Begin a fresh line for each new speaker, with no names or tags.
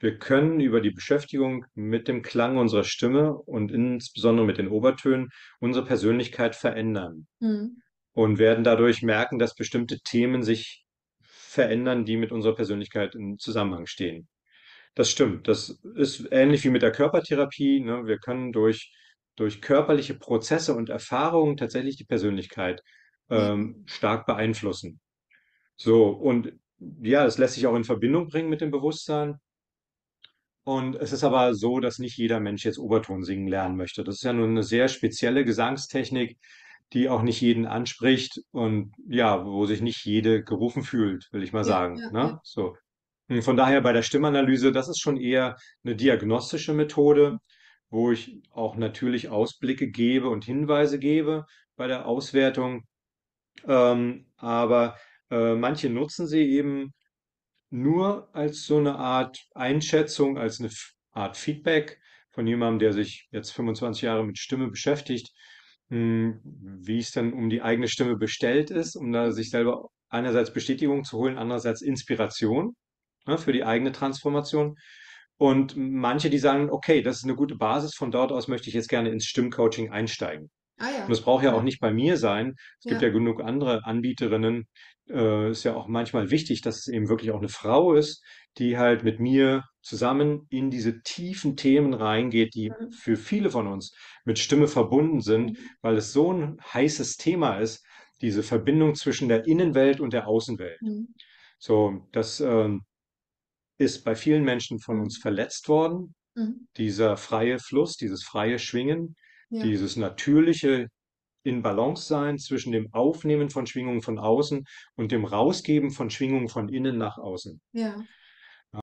wir können über die Beschäftigung mit dem Klang unserer Stimme und insbesondere mit den Obertönen unsere Persönlichkeit verändern
Mhm.
und werden dadurch merken, dass bestimmte Themen sich verändern, die mit unserer Persönlichkeit im Zusammenhang stehen. Das stimmt. Das ist ähnlich wie mit der Körpertherapie, ne? Wir können durch durch körperliche Prozesse und Erfahrungen tatsächlich die Persönlichkeit,
Ja.
ähm, stark beeinflussen. So, und ja, es lässt sich auch in Verbindung bringen mit dem Bewusstsein. Und es ist aber so, dass nicht jeder Mensch jetzt Oberton singen lernen möchte. Das ist ja nun eine sehr spezielle Gesangstechnik, die auch nicht jeden anspricht und ja, wo sich nicht jede gerufen fühlt, will ich mal
Ja,
sagen,
ja, ja.
ne? So. Hm, Von daher bei der Stimmanalyse, das ist schon eher eine diagnostische Methode, wo ich auch natürlich Ausblicke gebe und Hinweise gebe bei der Auswertung. Ähm, aber äh, manche nutzen sie eben nur als so eine Art Einschätzung, als eine Art Feedback von jemandem, der sich jetzt 25 Jahre mit Stimme beschäftigt, hm, wie es dann um die eigene Stimme bestellt ist, um da sich selber einerseits Bestätigung zu holen, andererseits Inspiration, ne, für die eigene Transformation. Und manche, die sagen, okay, das ist eine gute Basis, von dort aus möchte ich jetzt gerne ins Stimmcoaching einsteigen.
Ah
Und
ja.
das braucht ja auch nicht bei mir sein. Es gibt
ja
genug andere Anbieterinnen. Äh, ist ja auch manchmal wichtig, dass es eben wirklich auch eine Frau ist, die halt mit mir zusammen in diese tiefen Themen reingeht, die
Mhm.
für viele von uns mit Stimme verbunden sind,
Mhm.
weil es so ein heißes Thema ist, diese Verbindung zwischen der Innenwelt und der Außenwelt.
Mhm.
So, das ähm, ist bei vielen Menschen von uns
Mhm.
verletzt worden,
Mhm.
dieser freie Fluss, dieses freie Schwingen,
Ja.
dieses natürliche in Balance sein zwischen dem Aufnehmen von Schwingungen von außen und dem Rausgeben von Schwingungen von innen nach außen.
Ja.